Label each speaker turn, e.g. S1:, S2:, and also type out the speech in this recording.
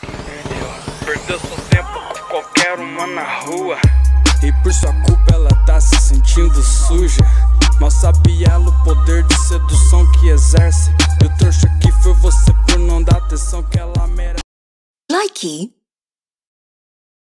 S1: perdeu. Perdeu seu tempo com qualquer uma na rua.
S2: E por sua culpa ela tá se sentindo suja. Mal sabe ela o poder de sedução que exerce. E o trouxa que foi você por não dar atenção que ela merece.
S3: Likey